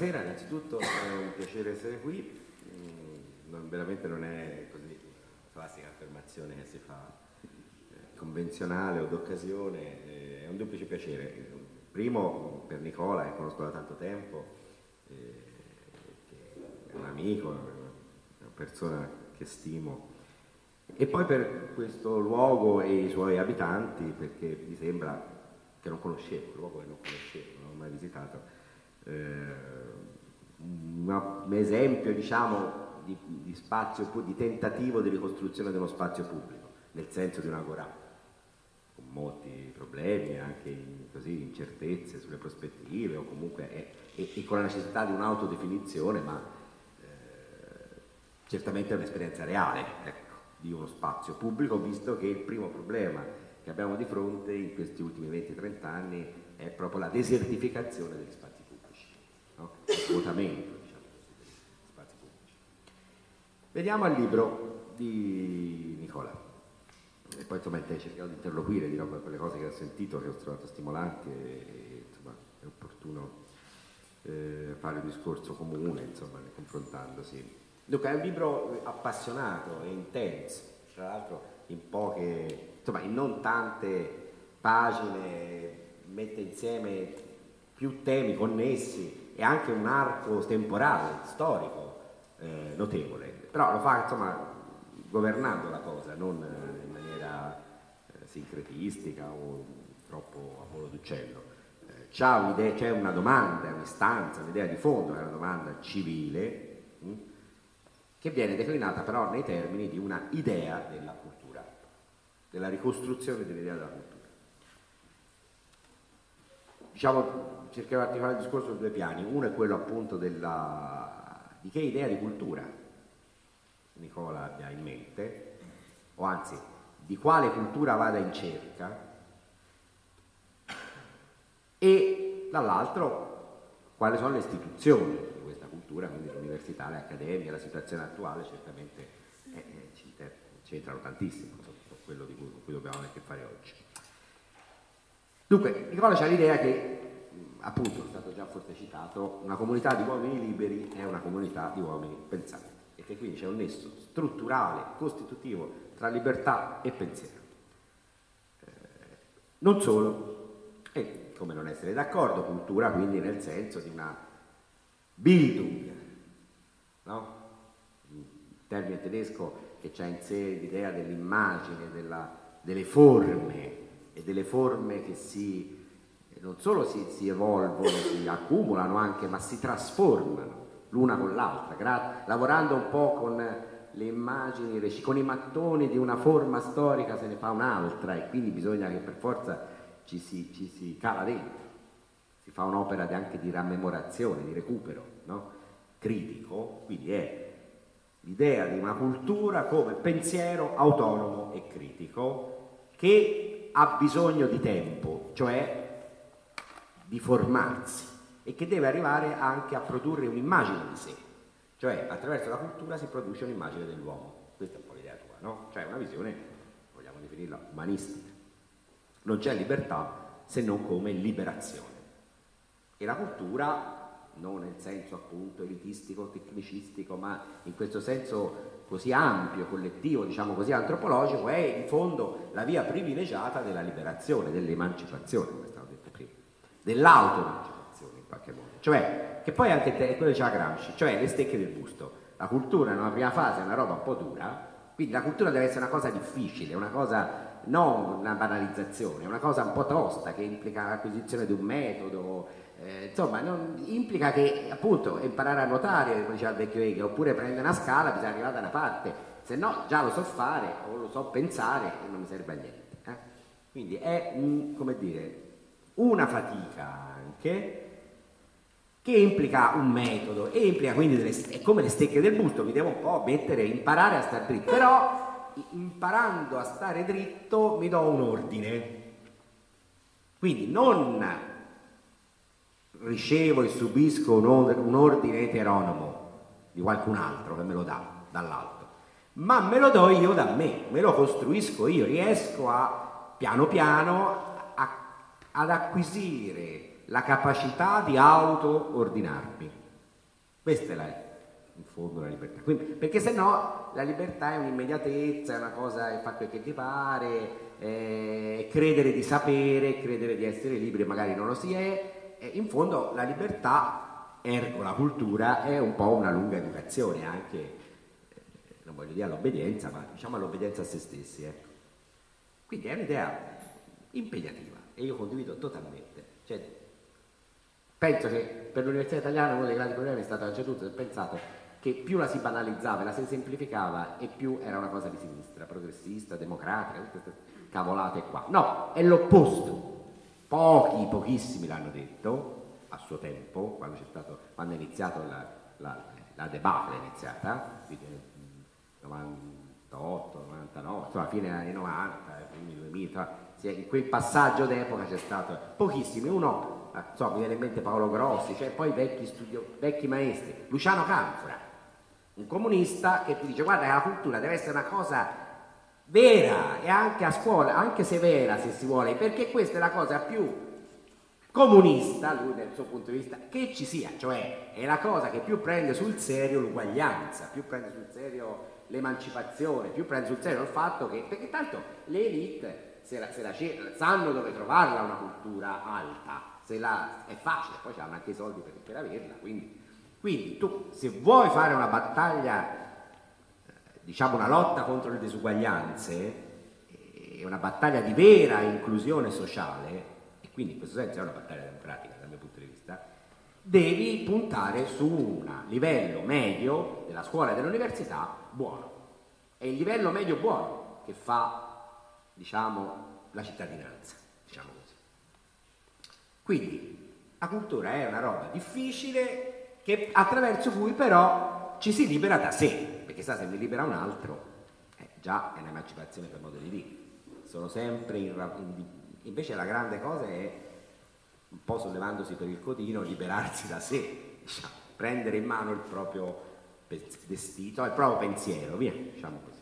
Buonasera, innanzitutto è un piacere essere qui, mm, non, veramente non è così classica affermazione che si fa eh, convenzionale o d'occasione, eh, è un duplice piacere. Primo per Nicola, che conosco da tanto tempo, eh, che è un amico, una persona che stimo, e poi per questo luogo e i suoi abitanti, perché mi sembra che non conoscevo, il luogo che non conoscevo, non l'ho mai visitato. Eh, un esempio diciamo, di, di, spazio, di tentativo di ricostruzione dello spazio pubblico, nel senso di una Gorà, con molti problemi, anche così, incertezze sulle prospettive, o comunque è, e, e, con la necessità di un'autodefinizione, ma eh, certamente è un'esperienza reale ecco, di uno spazio pubblico, visto che il primo problema che abbiamo di fronte in questi ultimi 20-30 anni è proprio la desertificazione degli spazi pubblici, no? il svuotamento diciamo, degli spazi pubblici. Vediamo il libro di Nicola. E poi insomma hai cercato di interloquire dirò, per le cose che ho sentito, che ho trovato stimolanti e, insomma è opportuno eh, fare un discorso comune, insomma, confrontandosi. Dunque è un libro appassionato e intenso, tra l'altro in poche insomma in non tante pagine mette insieme più temi connessi e anche un arco temporale, storico eh, notevole, però lo fa insomma governando la cosa, non eh, in maniera eh, sincretistica o troppo a volo d'uccello. Eh, c'è c'è una domanda, un'istanza, un'idea di fondo, è una domanda civile, mh, hm, che viene declinata però nei termini di una idea della cultura della ricostruzione dell'idea della cultura. Diciamo, cercherò di fare il discorso su due piani. Uno è quello appunto della, di che idea di cultura Nicola abbia in mente, o anzi, di quale cultura vada in cerca, e dall'altro quali sono le istituzioni di questa cultura, quindi l'università, le accademie, la situazione attuale certamente eh, eh c'entrano tantissimo quello di cui, con cui dobbiamo avere a che fare oggi. Dunque, Nicola c'è l'idea che, appunto, è stato già forse citato, una comunità di uomini liberi è una comunità di uomini pensanti e che quindi c'è un nesso strutturale, costitutivo tra libertà e pensiero. Eh, non solo, e come non essere d'accordo, cultura quindi nel senso di una Bildung, no? Il termine tedesco che c'è in sé l'idea dell'immagine, della, delle forme e delle forme che si, non solo si, si, evolvono, si accumulano anche, ma si trasformano l'una con l'altra, gra- lavorando un po' con le immagini, con i mattoni di una forma storica se ne fa un'altra e quindi bisogna che per forza ci si, ci si cala dentro, si fa un'opera anche di rammemorazione, di recupero no? critico, quindi è l'idea di una cultura come pensiero autonomo e critico che ha bisogno di tempo, cioè di formarsi e che deve arrivare anche a produrre un'immagine di sé, cioè attraverso la cultura si produce un'immagine dell'uomo. Questa è un po' l'idea tua, no? Cioè una visione, vogliamo definirla, umanistica. Non c'è libertà se non come liberazione. E la cultura non nel senso appunto elitistico, tecnicistico, ma in questo senso così ampio, collettivo, diciamo così antropologico, è in fondo la via privilegiata della liberazione, dell'emancipazione, come stavo detto prima, dell'autoemancipazione in qualche modo. Cioè, che poi anche te, quello diceva Gramsci, cioè le stecche del busto. La cultura una prima fase è una roba un po' dura, quindi la cultura deve essere una cosa difficile, una cosa non una banalizzazione, una cosa un po' tosta che implica l'acquisizione di un metodo, eh, insomma, non, implica che appunto imparare a nuotare, come diceva il vecchio Hegel, oppure prendere una scala, bisogna arrivare da una parte, se no già lo so fare o lo so pensare e non mi serve a niente. Eh? Quindi è un, come dire, una fatica anche che implica un metodo e implica quindi delle, è come le stecche del busto, mi devo un po' mettere, imparare a stare dritto, però imparando a stare dritto mi do un ordine. Quindi non ricevo e subisco un, ordine eteronomo di qualcun altro che me lo dà dall'alto, ma me lo do io da me, me lo costruisco io, riesco a piano piano ad acquisire la capacità di auto-ordinarmi. Questa è la, in fondo la libertà. Quindi, perché se no la libertà è un'immediatezza, è una cosa che fa quel che ti pare, eh, credere di sapere, credere di essere liberi, magari non lo si è. Eh, in fondo la libertà, ergo la cultura, è un po' una lunga educazione anche, eh, non voglio dire all'obbedienza, ma diciamo all'obbedienza a se stessi. Ecco. Quindi è un'idea impegnativa e io condivido totalmente. Cioè, penso che per l'università italiana uno dei grandi problemi è stato a un punto pensato che più la si banalizzava, la si semplificava e più era una cosa di sinistra, progressista, democratica, queste cavolate qua. No, è l'opposto. Pochi, pochissimi l'hanno detto a suo tempo, quando, stato, quando è iniziato la, la, la debacle è iniziata, quindi 98, 99, insomma fine anni 90, primi 2000, in quel passaggio d'epoca c'è stato pochissimi, uno, insomma, mi viene in mente Paolo Grossi, cioè poi vecchi, studio, vecchi maestri, Luciano Canfora, un comunista che ti dice guarda che la cultura deve essere una cosa vera e anche a scuola, anche severa se si vuole, perché questa è la cosa più comunista, lui dal suo punto di vista, che ci sia, cioè è la cosa che più prende sul serio l'uguaglianza, più prende sul serio l'emancipazione, più prende sul serio il fatto che, perché tanto le elite se la, se la sanno dove trovarla una cultura alta, se la, è facile, poi hanno anche i soldi per, per averla, quindi, quindi tu se vuoi fare una battaglia diciamo una lotta contro le disuguaglianze, è una battaglia di vera inclusione sociale, e quindi in questo senso è una battaglia democratica dal mio punto di vista, devi puntare su un livello medio della scuola e dell'università buono. È il livello medio buono che fa, diciamo, la cittadinanza, diciamo così. Quindi la cultura è una roba difficile che, attraverso cui però ci si libera da sé, perché sa se ne libera un altro, eh, già è un'emancipazione per modo di dire. Sono sempre in, in, invece la grande cosa è un po' sollevandosi per il codino, liberarsi da sé, diciamo, prendere in mano il proprio destino, il proprio pensiero, via, diciamo così.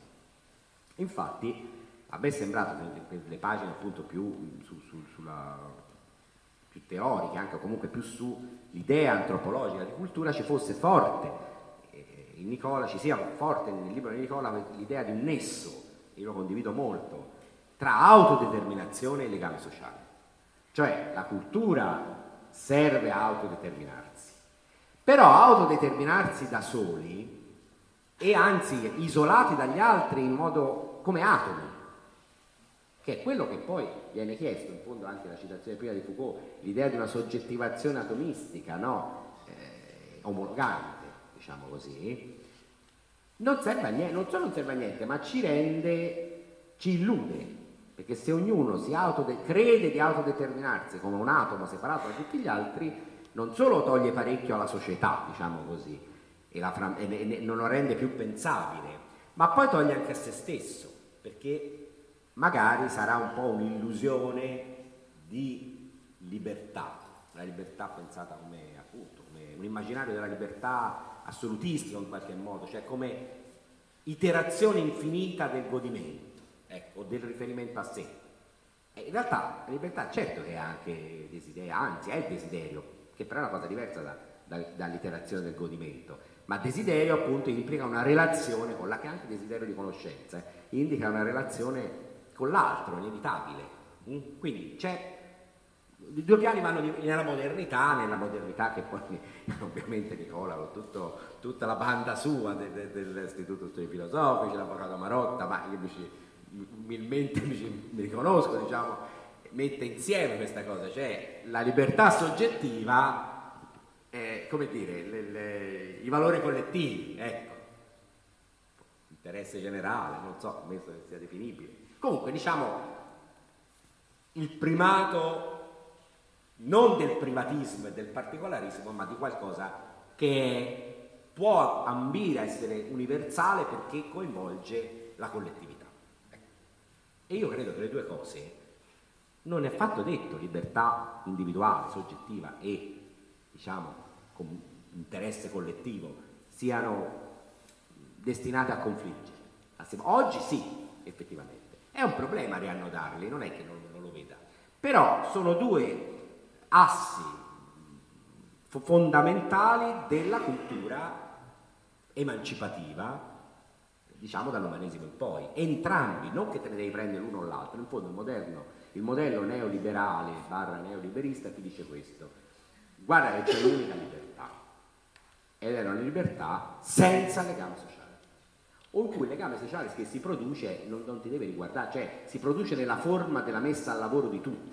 Infatti, a me è sembrato che le pagine appunto più, su, su, sulla, più teoriche, anche comunque più sull'idea antropologica di cultura, ci fosse forte in Nicola ci sia forte nel libro di Nicola l'idea di un nesso, io lo condivido molto, tra autodeterminazione e legame sociale. Cioè la cultura serve a autodeterminarsi, però autodeterminarsi da soli e anzi isolati dagli altri in modo come atomi, che è quello che poi viene chiesto, in fondo anche la citazione prima di Foucault, l'idea di una soggettivazione atomistica, no? eh, omologante diciamo così, non serve a niente, non solo non serve a niente, ma ci rende, ci illude, perché se ognuno crede di autodeterminarsi come un atomo separato da tutti gli altri, non solo toglie parecchio alla società, diciamo così, e, e non lo rende più pensabile, ma poi toglie anche a se stesso, perché magari sarà un po' un'illusione di libertà, la libertà pensata come appunto come un immaginario della libertà assolutistico in qualche modo, cioè come iterazione infinita del godimento, ecco, del riferimento a sé. E in realtà la libertà certo che è anche desiderio, anzi è desiderio, che però è una cosa diversa da, da, dall'iterazione del godimento, ma desiderio appunto implica una relazione con la che anche desiderio di conoscenza, eh, indica una relazione con l'altro, inevitabile. Mm? Quindi c'è i due piani vanno nella modernità, nella modernità che poi ovviamente Nicola con tutto, tutta la banda sua de, de, dell'Istituto Studi Filosofici, l'Avvocato Marotta, ma io mi, umilmente mi, mi riconosco, diciamo, mette insieme questa cosa, cioè la libertà soggettiva, eh, come dire, le, le, i valori collettivi, ecco, interesse generale, non so come sia definibile. Comunque diciamo il primato non del privatismo e del particolarismo, ma di qualcosa che può ambire a essere universale perché coinvolge la collettività. E io credo che le due cose non è affatto detto libertà individuale, soggettiva e diciamo interesse collettivo siano destinate a confliggere. Oggi sì, effettivamente. È un problema riannodarli, non è che non, non lo veda. Però sono due assi fondamentali della cultura emancipativa, diciamo dall'umanesimo in poi. Entrambi, non che te ne devi prendere l'uno o l'altro, in fondo il, moderno, il modello neoliberale barra neoliberista ti dice questo. Guarda che c'è l'unica libertà, ed è una libertà senza legame sociale o in cui il legame sociale che si produce non, non, ti deve riguardare, cioè si produce nella forma della messa al lavoro di tutti,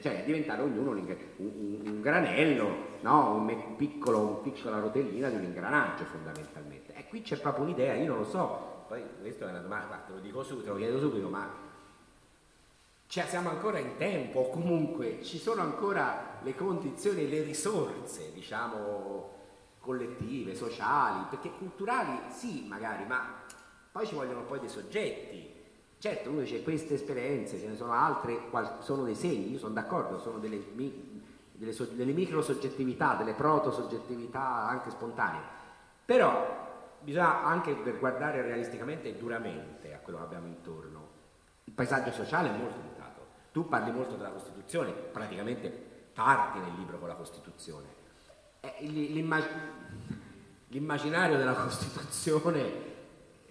cioè diventare ognuno un, un, un granello, no? un piccolo, una piccola rotellina di un ingranaggio fondamentalmente. E qui c'è proprio un'idea, io non lo so, poi questa è una domanda, te lo dico subito, te lo chiedo subito, ma cioè, siamo ancora in tempo, o comunque ci sono ancora le condizioni, le risorse, diciamo, collettive, sociali, perché culturali sì, magari, ma poi ci vogliono poi dei soggetti. Certo, uno dice queste esperienze, ce ne sono altre, sono dei segni, io sono d'accordo, sono delle, delle, delle micro soggettività, delle proto soggettività anche spontanee, però bisogna anche per guardare realisticamente e duramente a quello che abbiamo intorno. Il paesaggio sociale è molto limitato. Tu parli molto della Costituzione, praticamente parti nel libro con la Costituzione l'immaginario della Costituzione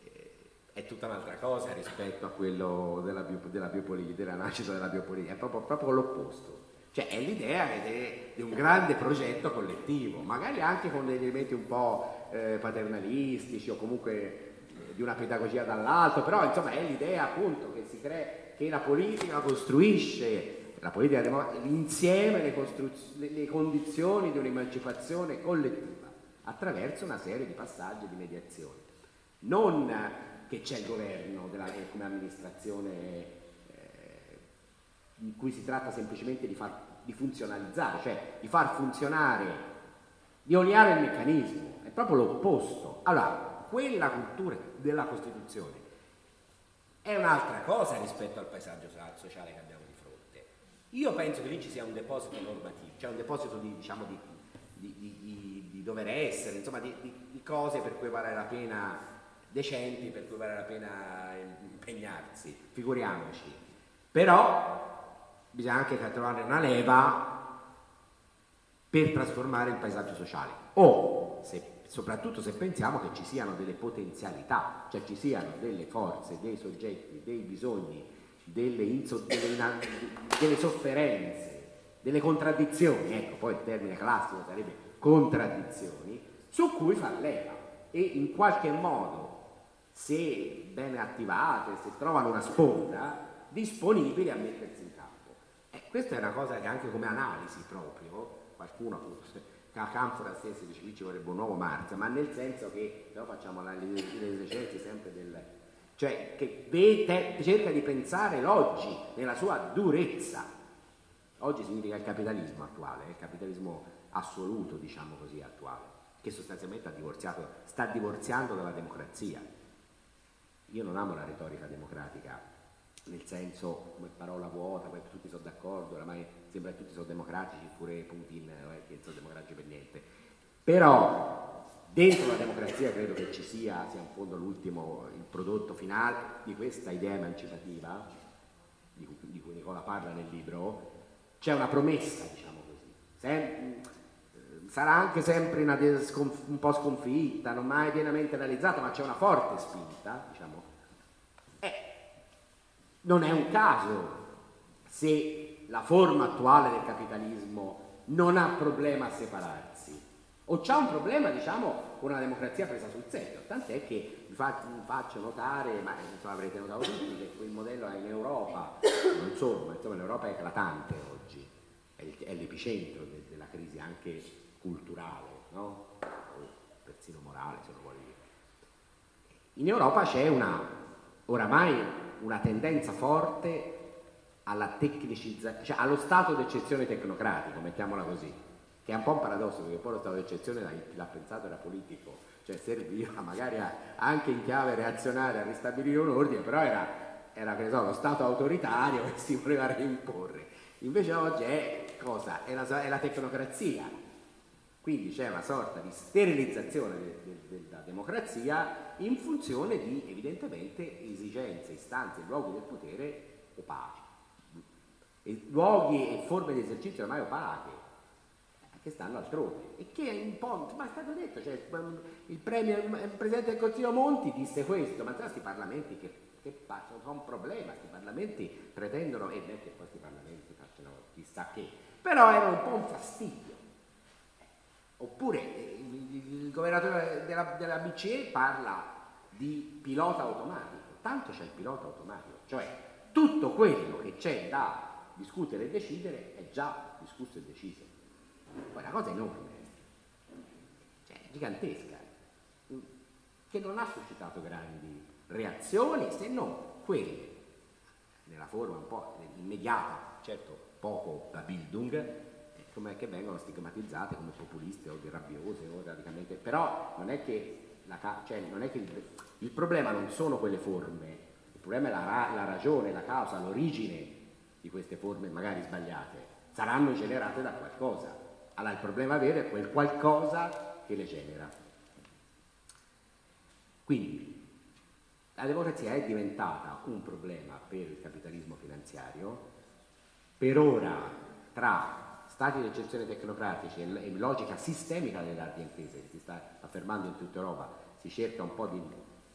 eh, è tutta un'altra cosa rispetto a quello della, bio, della della nascita della biopolitica, è proprio, proprio l'opposto. Cioè è l'idea di un grande progetto collettivo, magari anche con degli elementi un po' eh, paternalistici o comunque eh, di una pedagogia dall'alto, però insomma è l'idea appunto che si crea, che la politica costruisce la politica democratica, l'insieme, le, le, le condizioni di un'emancipazione collettiva attraverso una serie di passaggi di mediazione. Non che c'è il governo della, come amministrazione eh, in cui si tratta semplicemente di, far, di funzionalizzare, cioè di far funzionare, di oliare il meccanismo, è proprio l'opposto. Allora, quella cultura della Costituzione è un'altra cosa rispetto al paesaggio sociale che abbiamo io penso che lì ci sia un deposito normativo, cioè un deposito di, diciamo, di, di, di, dover essere, insomma di, cose per cui vale la pena, decenti per cui vale la pena impegnarsi, figuriamoci. Però bisogna anche trovare una leva per trasformare il paesaggio sociale o se, soprattutto se pensiamo che ci siano delle potenzialità, cioè ci siano delle forze, dei soggetti, dei bisogni delle, inso- delle, delle sofferenze, delle contraddizioni, ecco poi il termine classico sarebbe contraddizioni, su cui far leva e in qualche modo, se ben attivate, se trovano una sponda, disponibili a mettersi in campo. Eh, questa è una cosa che anche come analisi proprio, qualcuno appunto, Canfora stesso dice qui ci vorrebbe un nuovo Marx, ma nel senso che noi facciamo le esercizi sempre del cioè che vede, cerca di pensare l'oggi nella sua durezza. Oggi significa il capitalismo attuale, il capitalismo assoluto, diciamo così, attuale, che sostanzialmente sta divorziando dalla democrazia. Io non amo la retorica democratica, nel senso come parola vuota, poi tutti sono d'accordo, oramai sembra che tutti sono democratici, pure Putin non è che sono democratici per niente. Però Dentro la democrazia credo che ci sia, sia in fondo l'ultimo, il prodotto finale di questa idea emancipativa, di cui, di cui Nicola parla nel libro, c'è una promessa, diciamo così. Sem sarà anche sempre una, un po' sconfitta, non mai pienamente realizzata, ma c'è una forte spinta, diciamo. Eh, non è un caso se la forma attuale del capitalismo non ha problema a separarsi o c'è un problema diciamo con una democrazia presa sul serio, tant'è che vi faccio notare, ma insomma, avrete notato tutti che quel modello è in Europa, non solo, ma insomma l'Europa è eclatante oggi, è, l'epicentro de, della crisi anche culturale, no? o persino morale se lo vuole dire. In Europa c'è una, oramai una tendenza forte alla tecnicizzazione, cioè allo stato d'eccezione tecnocratico, mettiamola così che è un po' un paradosso perché poi lo stato d'eccezione l'ha pensato era politico, cioè serviva magari a, anche in chiave reazionaria a ristabilire un ordine, però era, era so, lo Stato autoritario che si voleva reimporre. Invece oggi è? È la, è la tecnocrazia. Quindi c'è una sorta di sterilizzazione de, de, de, della democrazia in funzione di evidentemente esigenze, istanze, luoghi del potere opaci. E luoghi e forme di esercizio ormai opache che stanno altrove e che è un po', ma è stato detto, cioè, il, premio, il Presidente del Consiglio Monti disse questo, ma questi parlamenti che, che sono un problema, questi parlamenti pretendono, e non è che questi parlamenti facciano chissà che, però era un po' un fastidio. Oppure il, il governatore della, della BCE parla di pilota automatico, tanto c'è il pilota automatico, cioè tutto quello che c'è da discutere e decidere è già discusso e deciso. Poi una cosa enorme, cioè gigantesca, che non ha suscitato grandi reazioni se non quelle, nella forma un po' immediata, certo poco da Bildung, come che vengono stigmatizzate come populiste o rabbiose o radicalmente, però non è che, la, cioè, non è che il, il, problema non sono quelle forme, il problema è la, la ragione, la causa, l'origine di queste forme magari sbagliate, saranno generate da qualcosa. Allora il problema vero è quel qualcosa che le genera. Quindi la democrazia è diventata un problema per il capitalismo finanziario, per ora tra stati di eccezione tecnocratici e, logica sistemica delle arti imprese che si sta affermando in tutta Europa, si cerca un po' di,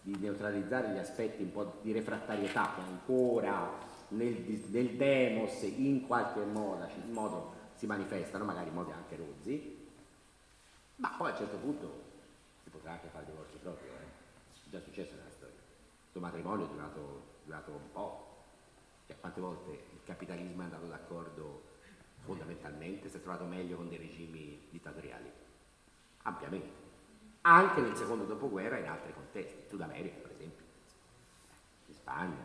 di neutralizzare gli aspetti un po' di refrattarietà che ancora nel, nel demos in qualche modo, in modo si manifestano, magari in modi anche rozzi, ma poi a un certo punto si potrà anche fare divorzio proprio, eh? è già successo nella storia. Questo matrimonio è durato, durato un po', cioè, quante volte il capitalismo è andato d'accordo fondamentalmente, si è trovato meglio con dei regimi dittatoriali, ampiamente, anche nel secondo dopoguerra in altri contesti, Sud America per esempio, in Spagna,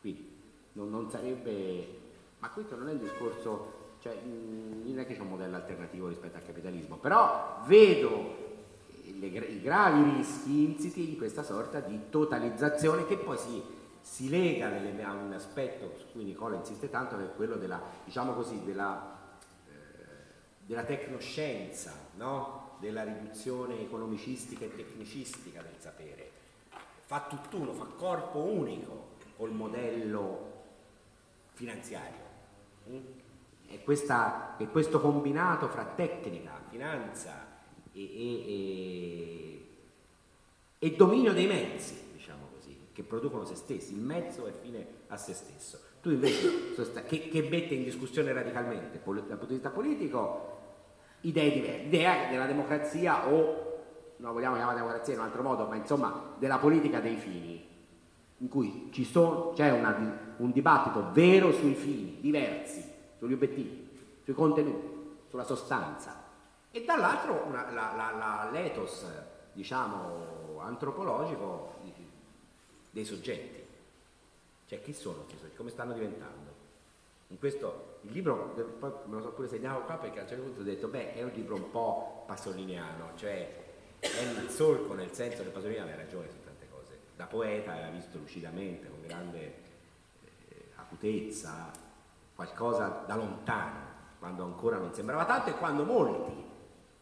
quindi non, non sarebbe... Ma questo non è un discorso, cioè mm, non è che c'è un modello alternativo rispetto al capitalismo, però vedo le, i gravi rischi insiti in questa sorta di totalizzazione che poi si, si lega nelle, a un aspetto su cui Nicola insiste tanto, che è quello della, diciamo così, della, eh, della tecnoscienza, no? della riduzione economicistica e tecnicistica del sapere. Fa tutt'uno, fa corpo unico col modello finanziario. Mm? E, questa, e, questo combinato fra tecnica, finanza e, e, e, dominio dei mezzi, diciamo così, che producono se stessi, il mezzo è fine a se stesso. Tu invece, che, che mette in discussione radicalmente dal punto di vista politico idee diverse, idea della democrazia o, non vogliamo chiamare democrazia in un altro modo, ma insomma della politica dei fini, in cui c'è un dibattito vero sui fini, diversi, sugli obiettivi, sui contenuti, sulla sostanza, e dall'altro la, la, la, l'ethos, diciamo, antropologico dei soggetti. Cioè, chi sono questi soggetti? Come stanno diventando? In questo, il libro, poi me lo so pure segnato qua perché a un certo punto ho detto, beh, è un libro un po' pasoliniano, cioè è il solco nel senso che Pasolini aveva ragione da poeta aveva visto lucidamente, con grande eh, acutezza, qualcosa da lontano, quando ancora non sembrava tanto e quando molti,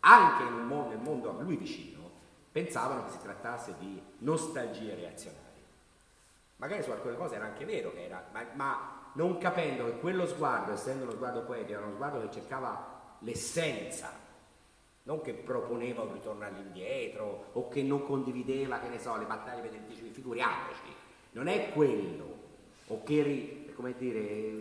anche nel mondo, nel mondo a lui vicino, pensavano che si trattasse di nostalgie reazionarie. Magari su alcune cose era anche vero era, ma, ma non capendo che quello sguardo, essendo uno sguardo poetico, era uno sguardo che cercava l'essenza non che proponeva un ritorno all'indietro o che non condivideva, che ne so, le battaglie per anticipi, figuriamoci, non è quello, o che come dire,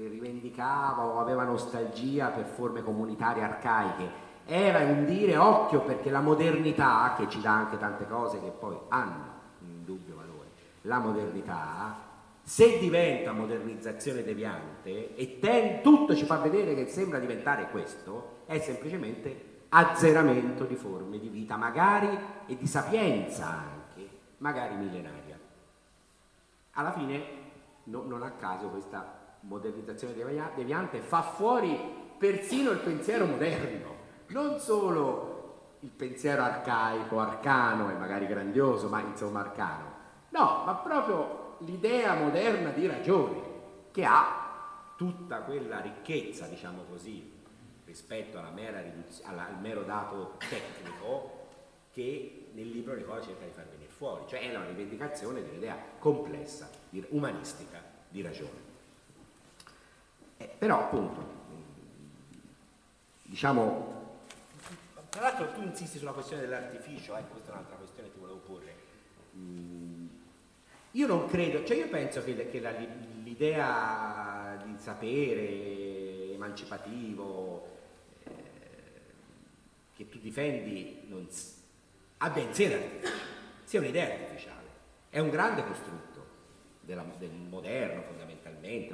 rivendicava o aveva nostalgia per forme comunitarie arcaiche, era un dire occhio perché la modernità, che ci dà anche tante cose che poi hanno un indubbio valore, la modernità, se diventa modernizzazione deviante e ten, tutto ci fa vedere che sembra diventare questo, è semplicemente azzeramento di forme di vita, magari e di sapienza anche, magari millenaria. Alla fine, no, non a caso, questa modernizzazione deviante fa fuori persino il pensiero moderno, non solo il pensiero arcaico, arcano e magari grandioso, ma insomma arcano, no, ma proprio l'idea moderna di ragione che ha tutta quella ricchezza, diciamo così, rispetto mera alla, al mero dato tecnico che nel libro Nicola cerca di far venire fuori, cioè è una rivendicazione di un'idea complessa, umanistica di ragione. Eh, però appunto, diciamo, Tra l'altro tu insisti sulla questione dell'artificio, ecco questa è un'altra questione che ti volevo porre. Mm, io non credo, cioè io penso che, che la, l'idea di sapere emancipativo eh, che tu difendi non, abbia in sé l'artificio, sia un'idea artificiale, è un grande costrutto della, del moderno fondamentalmente,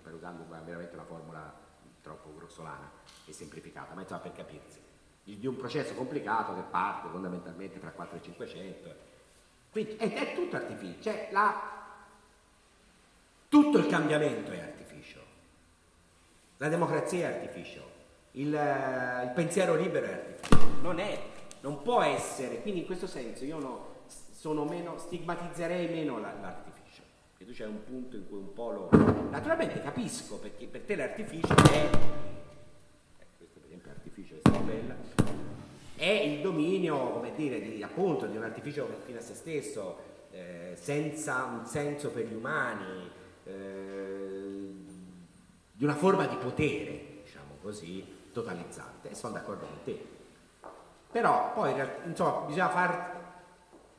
per usando veramente una formula troppo grossolana e semplificata, ma insomma per capirsi. Di un processo complicato che parte fondamentalmente tra 4 e 500. Quindi è, è tutto artificio, cioè la, tutto il cambiamento è artificio, la democrazia è artificio, il, il pensiero libero è artificio, non è, non può essere, quindi in questo senso io no, meno, stigmatizzerei meno l'artificio, che tu c'è un punto in cui un po' lo... Naturalmente capisco perché per te l'artificio è artificio che bella, è il dominio, come dire, di, appunto, di un artificio fine a se stesso, eh, senza un senso per gli umani, eh, di una forma di potere, diciamo così, totalizzante. E sono d'accordo con te. Però poi, insomma, bisogna far,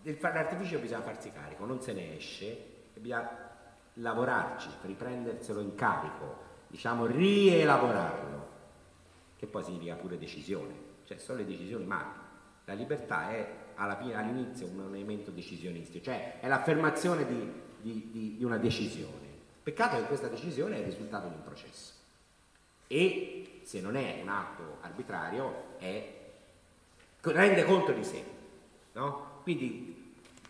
l'artificio bisogna farsi carico, non se ne esce, bisogna lavorarci, riprenderselo in carico, diciamo rielaborarlo che poi significa pure decisione, cioè sono le decisioni ma La libertà è all'inizio un elemento decisionistico, cioè è l'affermazione di, di, di, di una decisione. Peccato che questa decisione è il risultato di un processo e se non è un atto arbitrario è, rende conto di sé. No? Quindi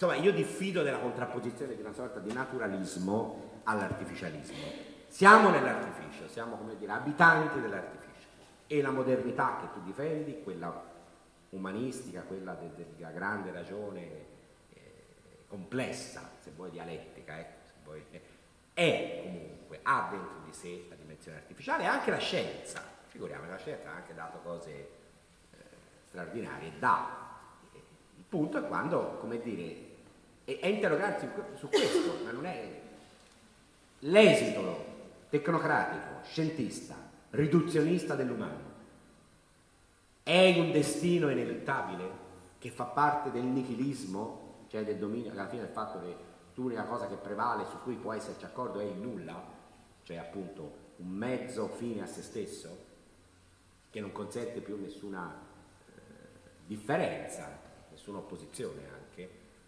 insomma io diffido della contrapposizione di una sorta di naturalismo all'artificialismo. Siamo nell'artificio, siamo come dire abitanti dell'artificio e la modernità che tu difendi, quella umanistica, quella de, de, della grande ragione eh, complessa, se vuoi dialettica, ecco, se vuoi, eh, è comunque, ha dentro di sé la dimensione artificiale e anche la scienza, figuriamo, la scienza ha anche dato cose eh, straordinarie, dà. Il punto è quando, come dire, è, è interrogarsi su questo, ma non è l'esito tecnocratico, scientista, riduzionista dell'umano. È un destino ineluttabile che fa parte del nichilismo, cioè del dominio, alla fine del fatto che l'unica cosa che prevale, su cui può esserci accordo, è il nulla, cioè appunto un mezzo fine a se stesso, che non consente più nessuna eh, differenza, nessuna opposizione anche.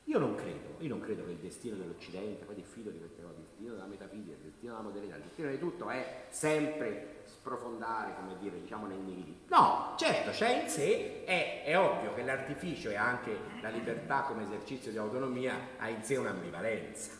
Io non credo, io non credo che il destino dell'Occidente, poi diffido di queste cose, il destino della metafisica, il destino della modernità, il destino di tutto è sempre sprofondare, come dire, diciamo nei nichilismo. No, certo, c'è in sé, è, è, ovvio che l'artificio e anche la libertà come esercizio di autonomia ha in sé un'ambivalenza.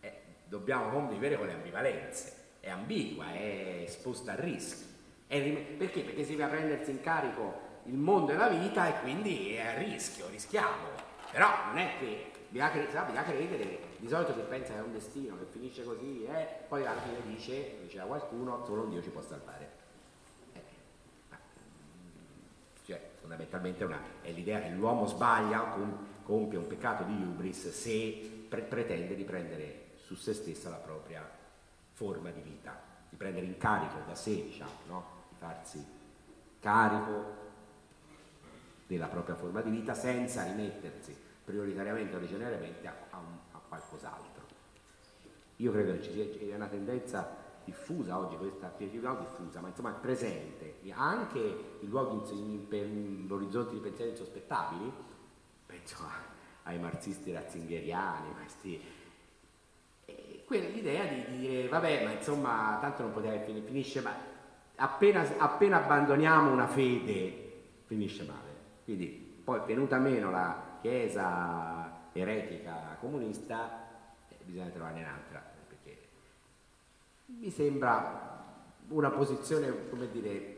Eh, dobbiamo convivere con le ambivalenze, è ambigua, è esposta a rischi. Perché? Perché si deve prendersi in carico il mondo e la vita e quindi è a rischio, rischiamo. Però non è che bisogna, credere di solito si pensa che è un destino che finisce così eh, poi alla fine dice, diceva qualcuno, solo Dio ci può salvare. Eh, cioè, fondamentalmente una, è l'idea che l'uomo sbaglia, compie un peccato di hubris se pre- pretende di prendere su se stessa la propria forma di vita, di prendere in carico da sé, diciamo, no? di farsi carico della propria forma di vita senza rimettersi prioritariamente o originariamente a, a un qualcos'altro. Io credo che ci sia una tendenza diffusa oggi, questa non diffusa, ma insomma presente, anche in luoghi in, per orizzonti di pensiero insospettabili, penso ai marxisti ratzingeriani, questi, l'idea di, di, dire vabbè ma insomma tanto non poteva finire, finisce ma appena, appena abbandoniamo una fede finisce male. Quindi poi venuta meno la Chiesa eretica comunista, eh, bisogna trovarne un'altra, perché mi sembra una posizione, come dire,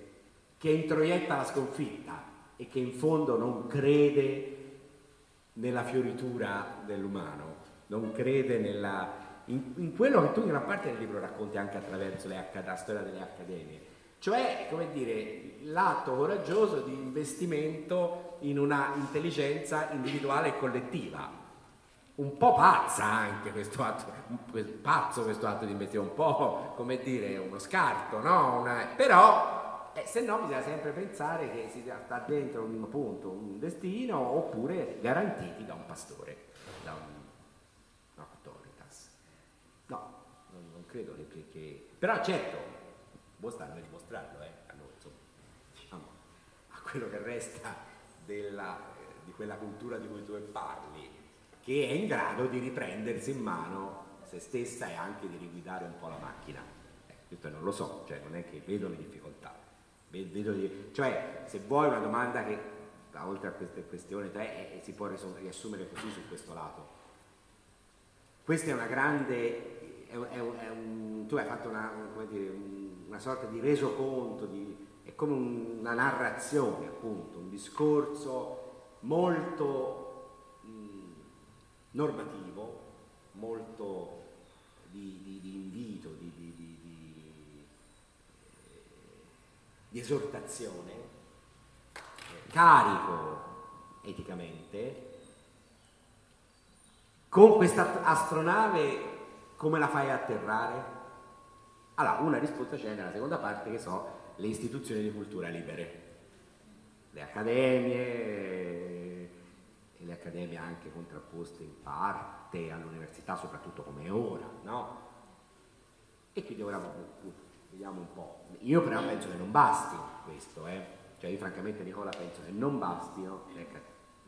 che introietta la sconfitta e che in fondo non crede nella fioritura dell'umano, non crede nella, in, in, quello che tu in gran parte del libro racconti anche attraverso le, la storia delle accademie, cioè, come dire, l'atto coraggioso di investimento in una intelligenza individuale e collettiva, un po' pazza anche questo atto, pazzo questo atto di investire, un po' come dire uno scarto, no? Una, però eh, se no bisogna sempre pensare che si sta dentro un, appunto, un destino oppure garantiti da un pastore, da un autoritas. No, non, non credo che, che, Però certo, voi stanno a dimostrarlo, eh, a noi, insomma, diciamo, a quello che resta della, eh, di quella cultura di cui tu parli, che è in grado di riprendersi in mano se stessa e anche di riguidare un po' la macchina. Eh, questo non lo so, cioè non è che vedo le difficoltà. Vedo di, cioè, se vuoi una domanda che, oltre a questa questione 3, eh, si può riassumere così su questo lato. Questa è una grande, è, è, è un, tu hai fatto una, dire, una, sorta di resoconto, di, è come una narrazione appunto, un discorso molto mh, normativo, molto di, di, di invito, di, di esortazione, carico eticamente, con questa astronave come la fai atterrare? Allora, una risposta c'è nella seconda parte che so le istituzioni di cultura libere, le accademie, e le accademie anche contrapposte in parte all'università, soprattutto come ora, no? E quindi ora vediamo un po'. Io però penso che non basti questo, eh. Cioè io francamente Nicola penso che non bastino, ecco,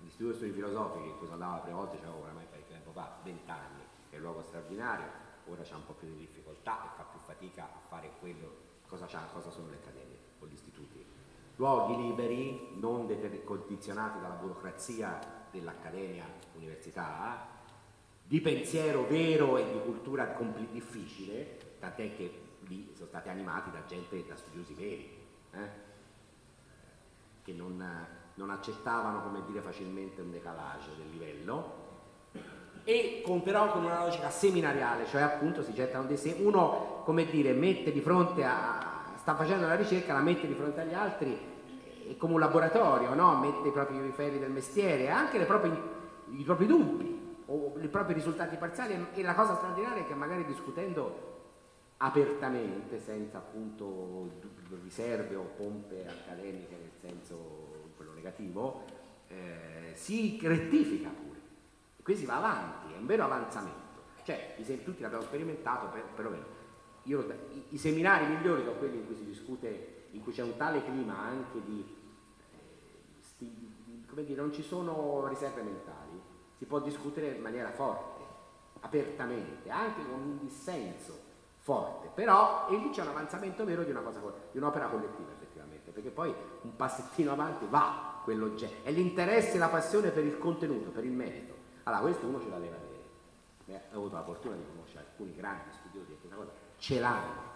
l'istituto di studi filosofici in cui sono andato la prima volta, c'avevo oramai parecchio tempo fa, 20 anni, è un luogo straordinario, ora c'è un po' più di difficoltà e fa più fatica a fare quello, cosa, cosa sono le accademie o gli istituti. Luoghi liberi, non condizionati dalla burocrazia dell'accademia, università, di pensiero vero e di cultura difficile, tant'è che lì sono stati animati da gente, da studiosi veri, eh? che non, non, accettavano come dire, facilmente un decalage del livello, e con, però con una logica seminariale, cioè appunto si gettano dei semi, uno come dire mette di fronte a, sta facendo la ricerca, la mette di fronte agli altri, è come un laboratorio, no? mette i propri riferi del mestiere, anche proprie, i propri dubbi o i propri risultati parziali e la cosa straordinaria è che magari discutendo apertamente, senza appunto riserve o pompe accademiche nel senso quello negativo, eh, si rettifica pure. Qui si va avanti, è un vero avanzamento. Cioè, tutti l'abbiamo sperimentato, per, perlomeno. I, I seminari migliori sono quelli in cui si discute, in cui c'è un tale clima anche di, eh, sti, come dire, non ci sono riserve mentali, si può discutere in maniera forte, apertamente, anche con un dissenso forte, però e lì c'è un avanzamento vero di cosa, di un'opera collettiva effettivamente, perché poi un passettino avanti va quell'oggetto, è l'interesse e la passione per il contenuto, per il merito. Allora questo uno ce la deve avere. Eh, ho avuto la fortuna di conoscere alcuni grandi studiosi di questa cosa, ce l'hanno.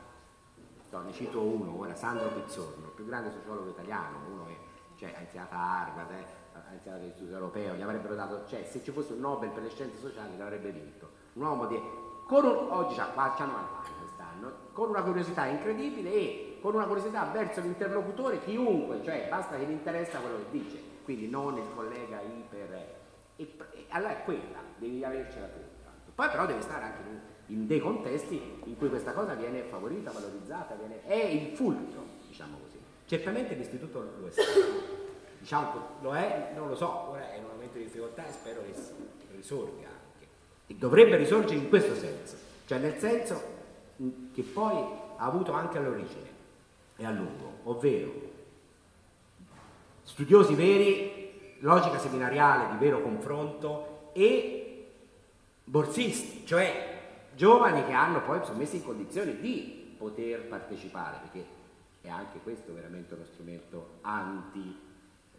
No, ne cito uno, ora Sandro Pizzorno, il più grande sociologo italiano, uno che cioè, ha iniziato a Harvard, eh, ha iniziato all'Istituto Europeo, gli avrebbero dato, cioè se ci fosse un Nobel per le scienze sociali l'avrebbe vinto. Un uomo di, con un, oggi ha 90 anni, quest'anno, con una curiosità incredibile e con una curiosità verso l'interlocutore, chiunque, cioè basta che gli interessa quello che dice, quindi non il collega iper... E, e, allora è quella, devi avercela tu. Poi però devi stare anche in, in, dei contesti in cui questa cosa viene favorita, valorizzata, viene, è il fulcro, diciamo così. Certamente l'istituto lo è stato. Diciamo, lo è, non lo so, ora è in un momento di difficoltà e spero che risorga anche. E dovrebbe risorgere in questo senso, cioè nel senso che poi ha avuto anche all'origine e a lungo, ovvero studiosi veri, logica seminariale di vero confronto e borsisti, cioè giovani che hanno poi sono messi in condizioni di poter partecipare, perché è anche questo veramente uno strumento anti, eh,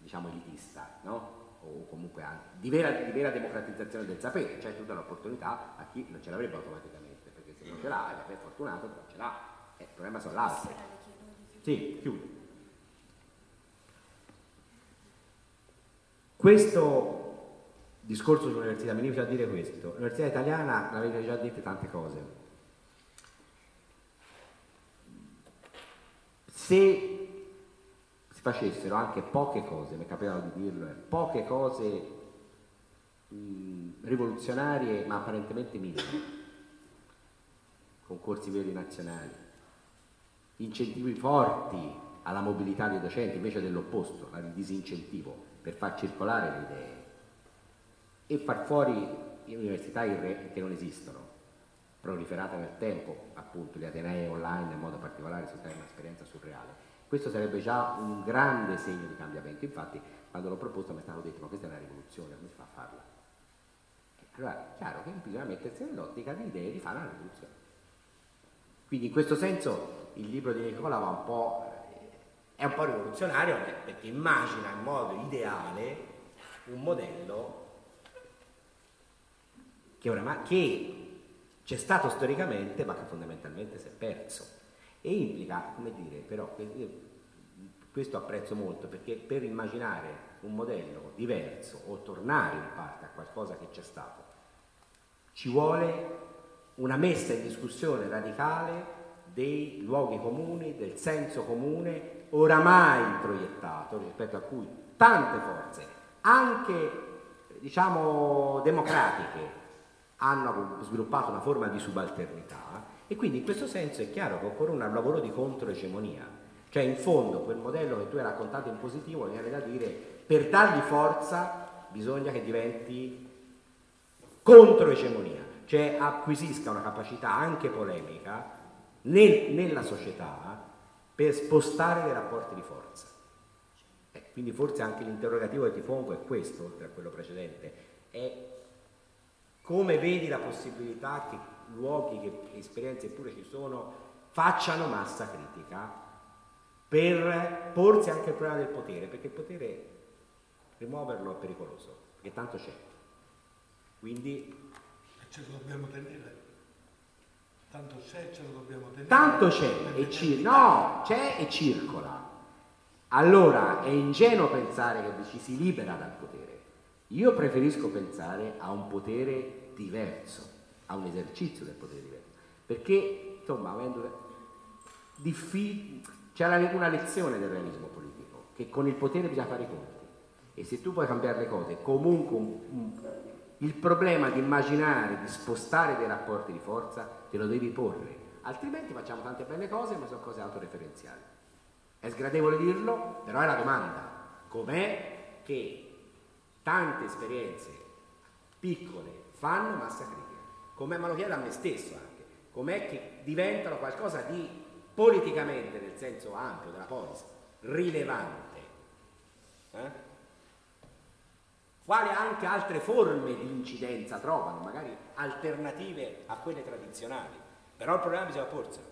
diciamo, elitista, no? o comunque di vera, di vera democratizzazione del sapere, cioè tutta l'opportunità a chi non ce l'avrebbe automaticamente non ce l'ha, è fortunato, però ce l'ha. Eh, il problema sono l'altro. Sì, chiudo. Questo discorso sull'università, mi limito a dire questo. L'università italiana, l'avete già dette tante cose. Se si facessero anche poche cose, mi è capitato di dirlo, eh, poche cose mh, rivoluzionarie ma apparentemente minime, concorsi veri nazionali, incentivi forti alla mobilità dei docenti invece dell'opposto, al disincentivo, per far circolare le idee e far fuori università che non esistono, proliferate nel tempo, appunto gli Atenei online in modo particolare si è un'esperienza surreale. Questo sarebbe già un grande segno di cambiamento, infatti quando l'ho proposto mi è stato detto ma questa è una rivoluzione, come si fa a farla? Allora, è chiaro che bisogna mettersi nell'ottica di idee di fare una rivoluzione. Quindi in questo senso il libro di Nicola va un po', è un po' rivoluzionario perché immagina in modo ideale un modello che, oramai, che c'è stato storicamente ma che fondamentalmente si è perso. E implica, come dire, però, questo apprezzo molto perché per immaginare un modello diverso o tornare in parte a qualcosa che c'è stato, ci vuole una messa in discussione radicale dei luoghi comuni, del senso comune oramai proiettato, rispetto a cui tante forze, anche diciamo democratiche, hanno sviluppato una forma di subalternità. E quindi in questo senso è chiaro che occorre un lavoro di controegemonia, cioè in fondo quel modello che tu hai raccontato in positivo, viene da dire, per dargli forza bisogna che diventi controegemonia, cioè acquisisca una capacità anche polemica nel, nella società per spostare dei rapporti di forza. Eh, quindi forse anche l'interrogativo che ti pongo è questo, oltre a quello precedente, è come vedi la possibilità che luoghi, che esperienze pure ci sono, facciano massa critica per porsi anche il problema del potere, perché il potere rimuoverlo è pericoloso, perché tanto c'è. Quindi... Ce lo dobbiamo tenere. Tanto c'è, ce lo dobbiamo tenere. Tanto c'è e circola. No, c'è e circola. Allora è ingenuo pensare che ci si libera dal potere. Io preferisco pensare a un potere diverso, a un esercizio del potere diverso, perché insomma avendo diffi- c'è una lezione del realismo politico, che con il potere bisogna fare i conti e se tu puoi cambiare le cose, comunque un, un, il problema di immaginare, di spostare dei rapporti di forza, te lo devi porre, altrimenti facciamo tante belle cose ma sono cose autoreferenziali. È sgradevole dirlo, però è la domanda, com'è che tante esperienze piccole fanno massa critica? Com'è, ma lo chiedo a me stesso anche, com'è che diventano qualcosa di politicamente, nel senso ampio della polis, rilevante? Eh? Quali anche altre forme di incidenza trovano, magari alternative a quelle tradizionali? Però il problema bisogna porselo.